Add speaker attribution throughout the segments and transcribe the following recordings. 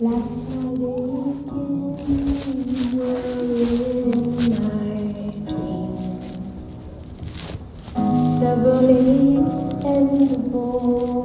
Speaker 1: Several leaves and the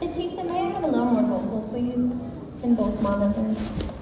Speaker 1: Atisha, may I have a little more vocal, please, in both monitors?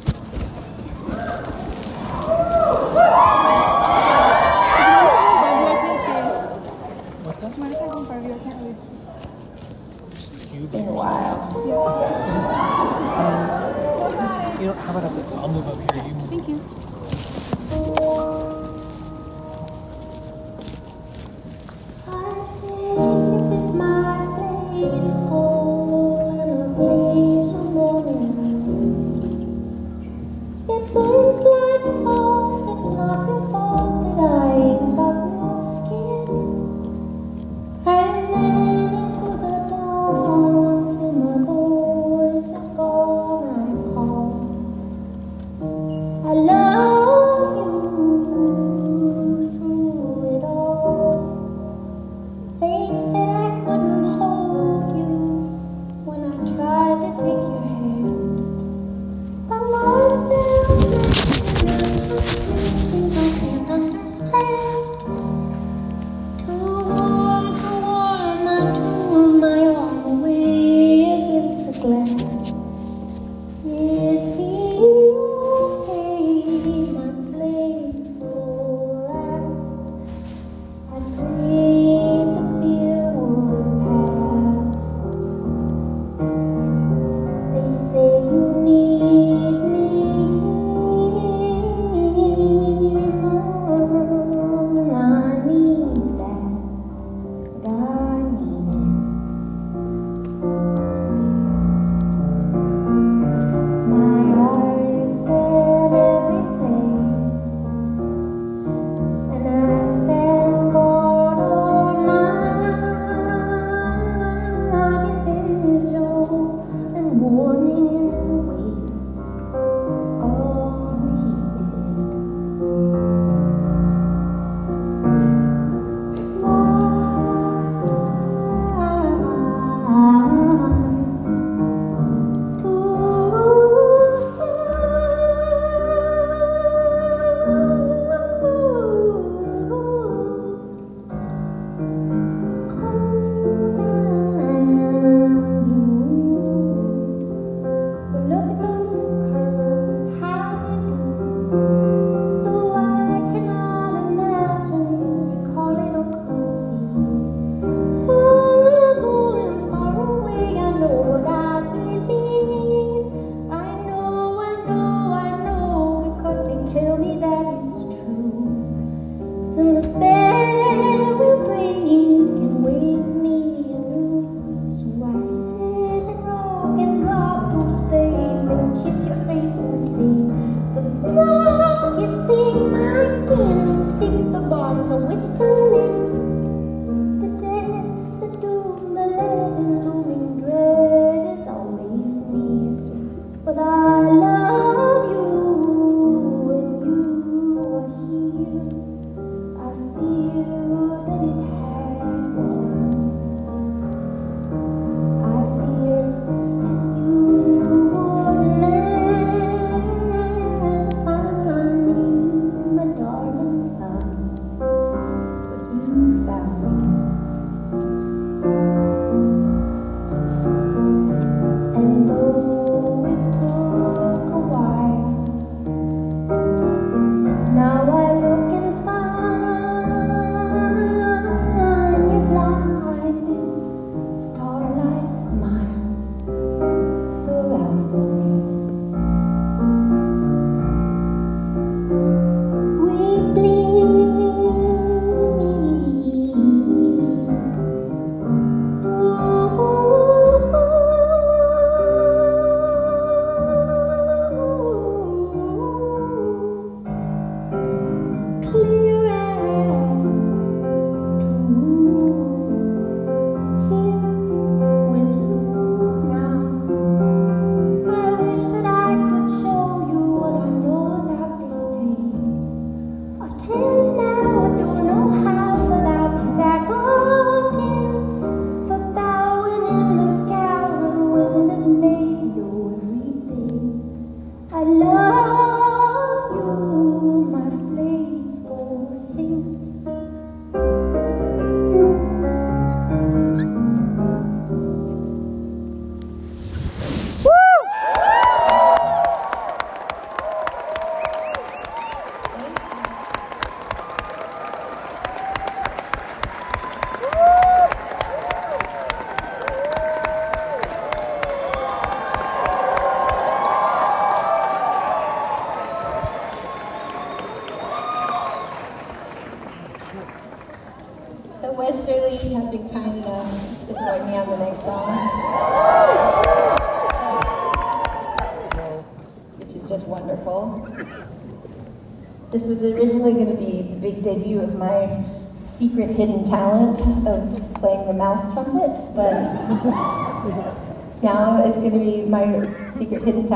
Speaker 1: with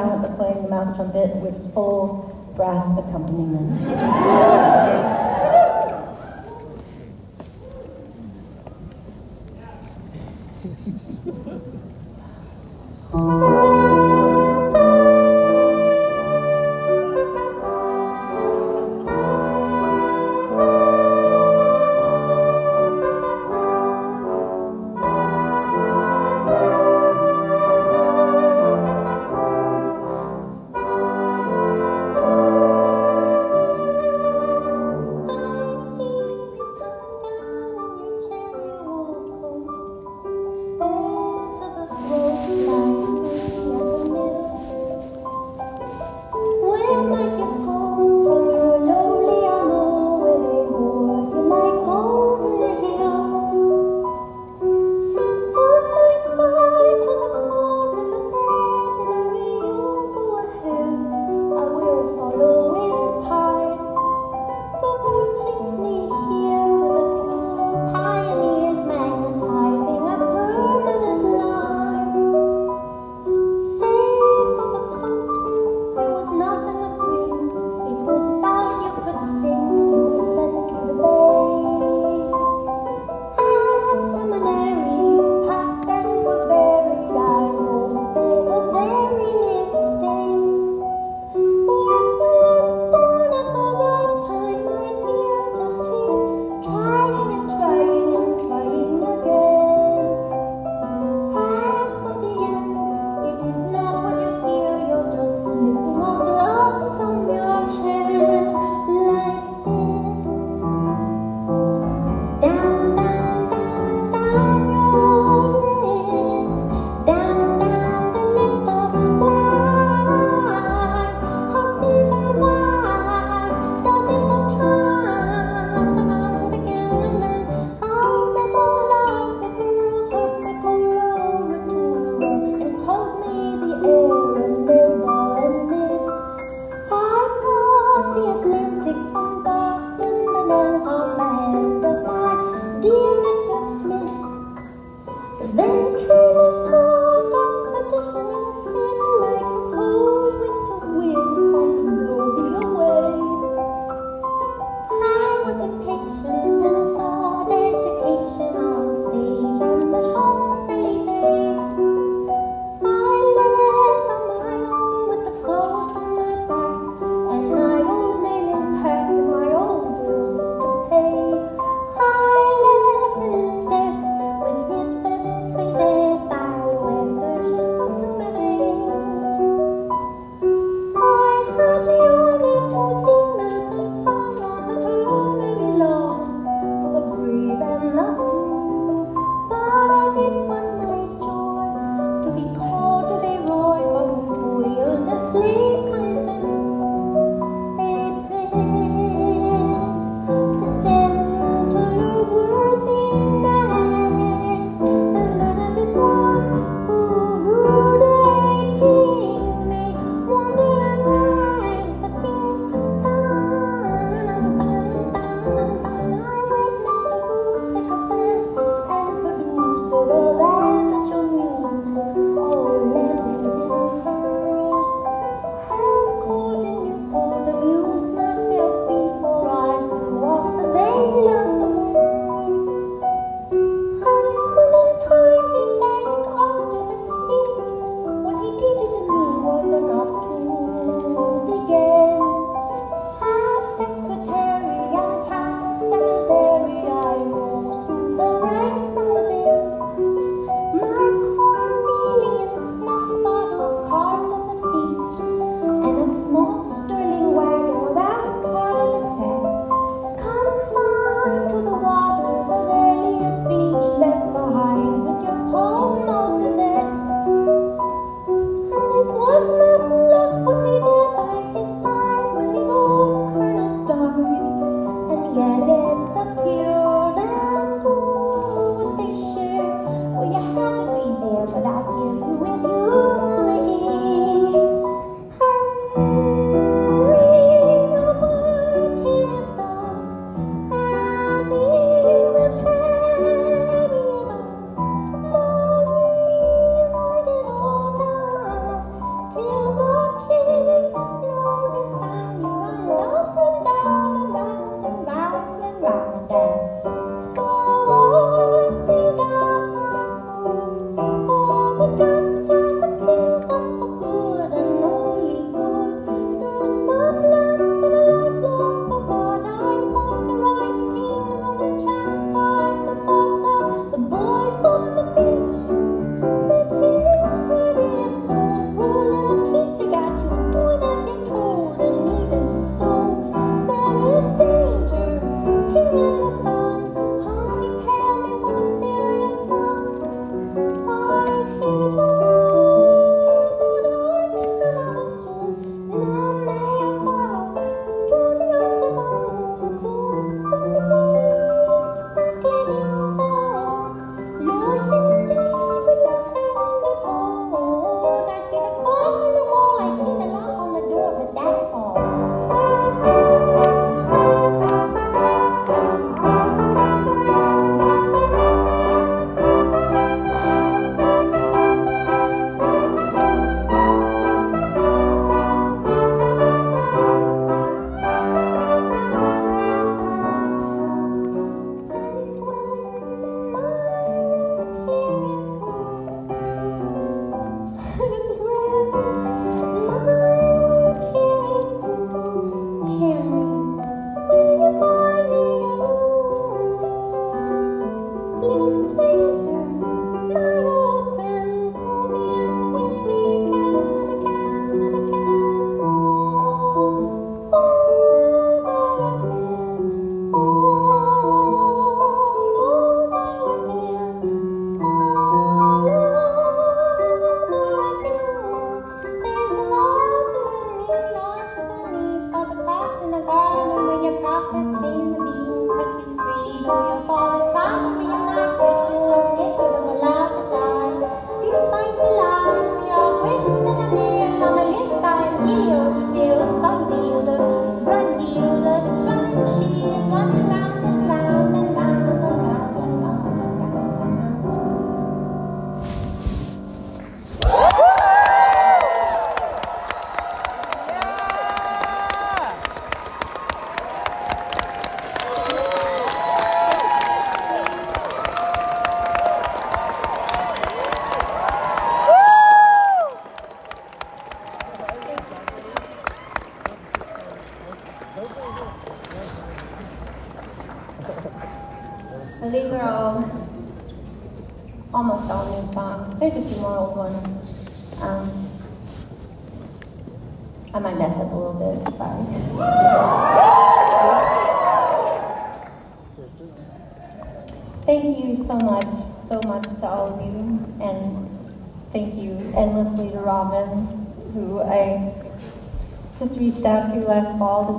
Speaker 1: talent of playing the mouth trumpet with full brass accompaniment.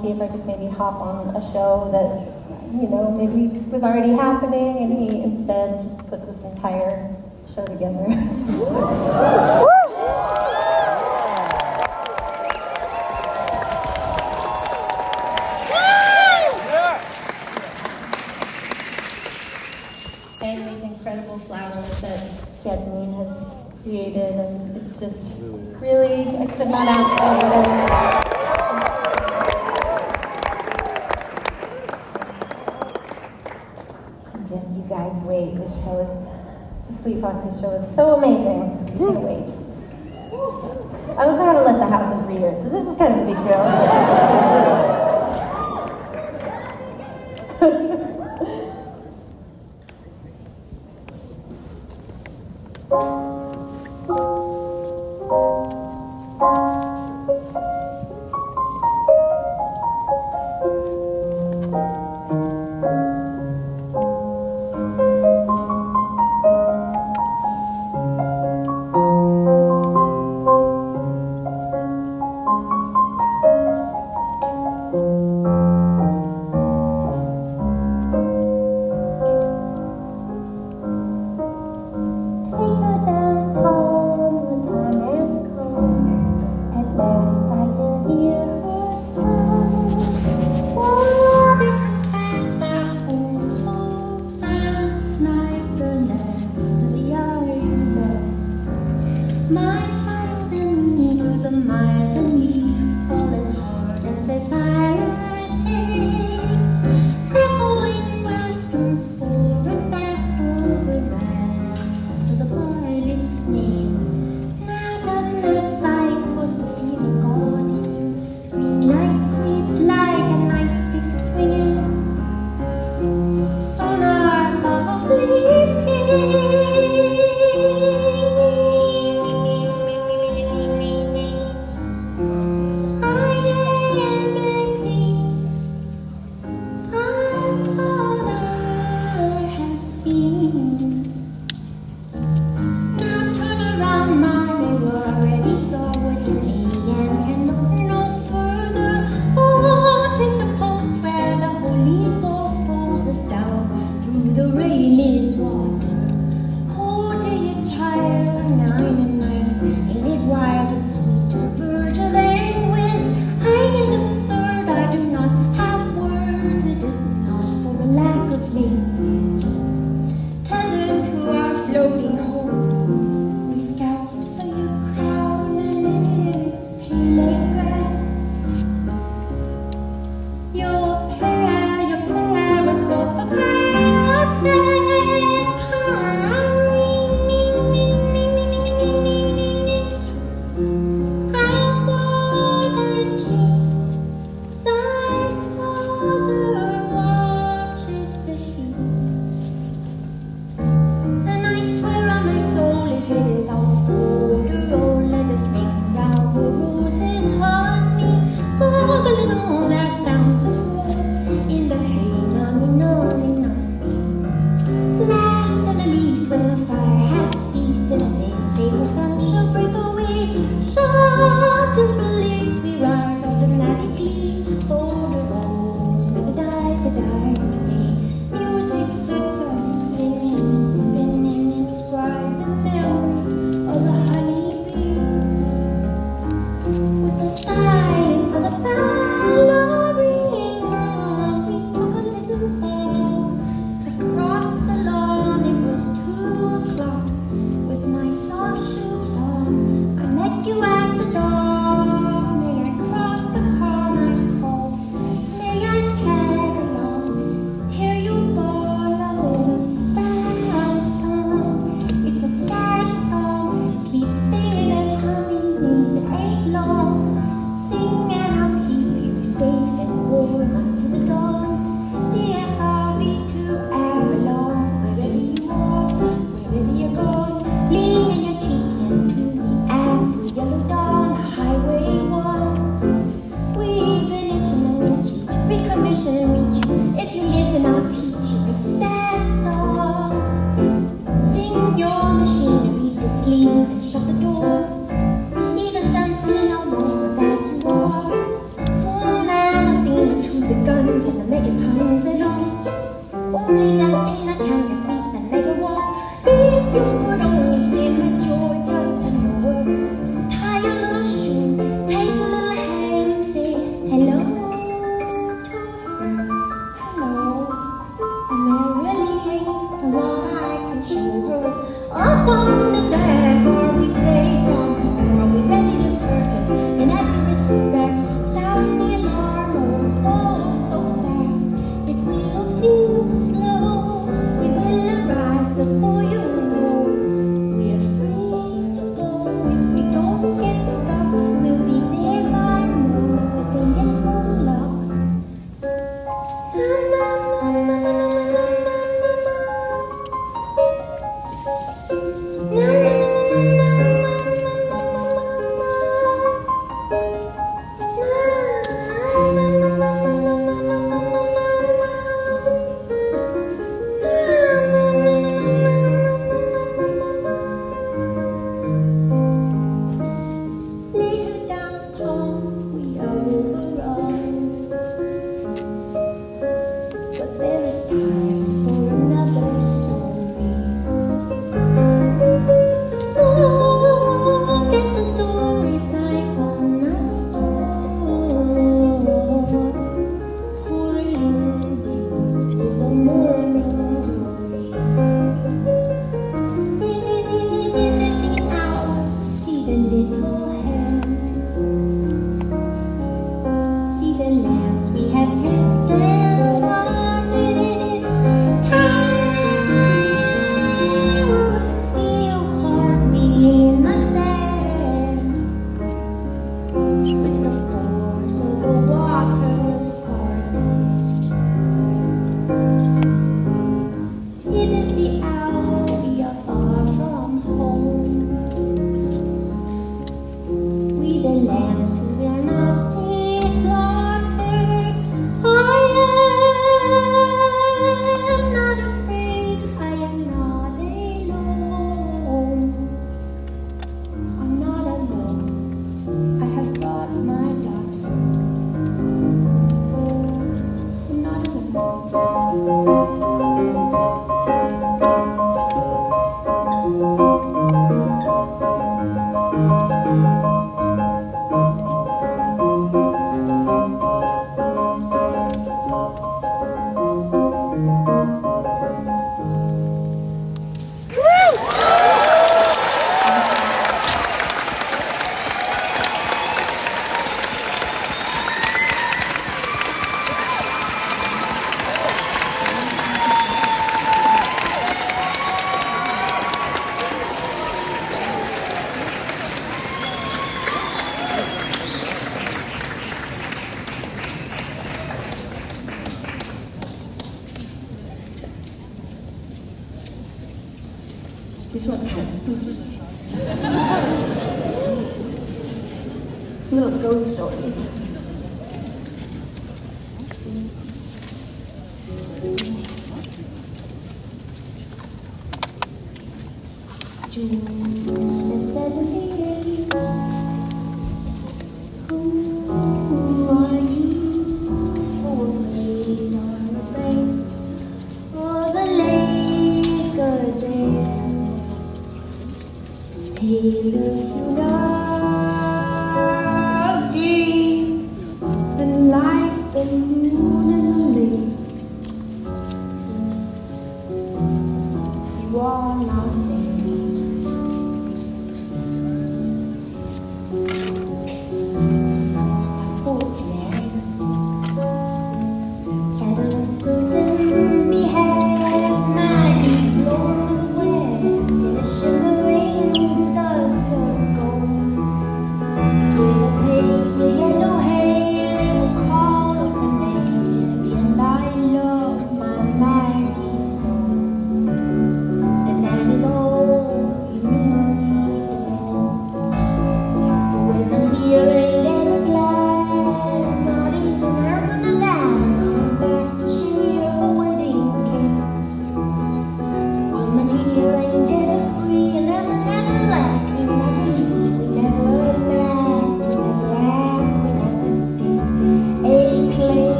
Speaker 1: See if I could maybe hop on a show that, you know, maybe was already happening, and he instead just put this entire show together. and these incredible flowers that Yasmin has created, and it's just really, I could not ask for better. Just you guys wait. Show is, the Fleet Foxes show is so amazing. You can't wait. I also haven't left the house in three years, so this is kind of a big deal. Lambs we This one's Little ghost story.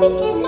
Speaker 1: Thank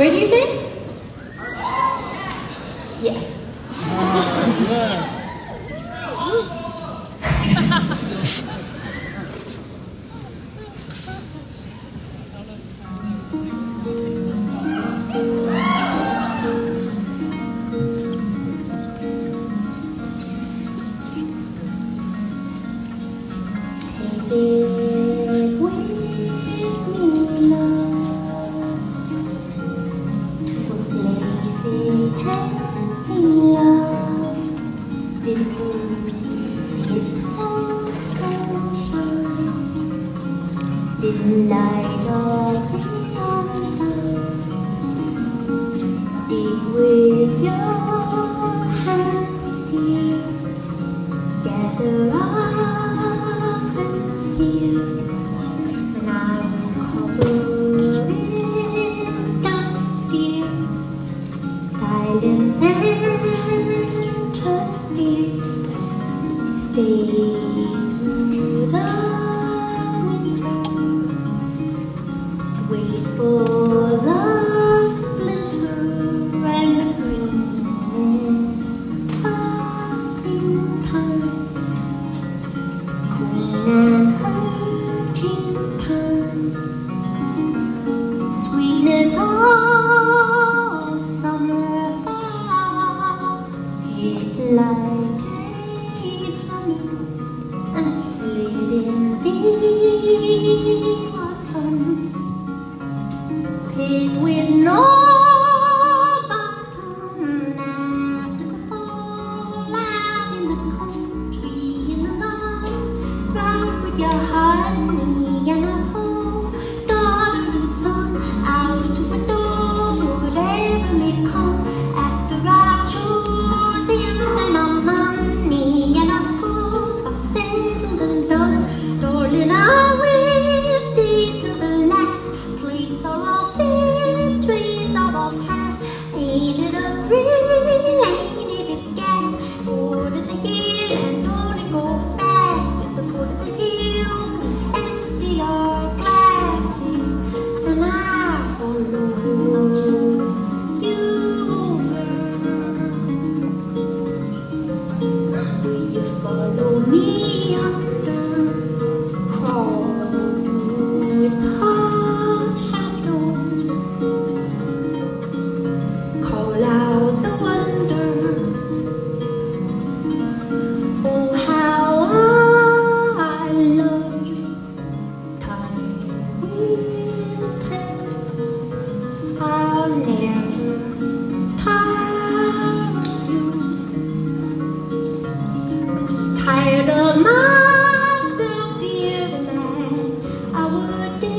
Speaker 1: Where do you think? Yes. and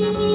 Speaker 1: Thank
Speaker 2: you.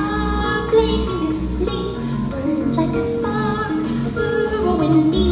Speaker 2: sparkling in your sleep,
Speaker 3: burns like a spark, burrowing deep.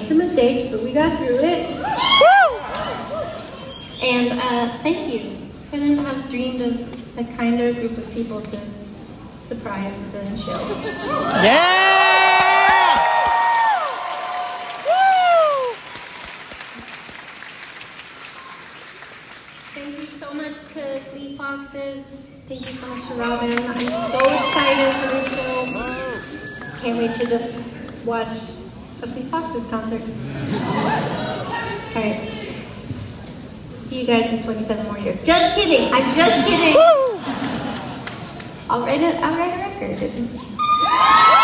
Speaker 3: Made some mistakes, but we got through it. And uh, thank you. Couldn't have dreamed of a kinder group of people to surprise with a show.
Speaker 2: Yeah. Woo!
Speaker 3: Thank you so much to Fleet Foxes. Thank you so much to Robin. I'm so excited for this show. Can't wait to just watch a Fleet Foxes concert. Alright. See you guys in 27 more years. Just kidding! I'm just kidding! I'll write a, I'll write a record.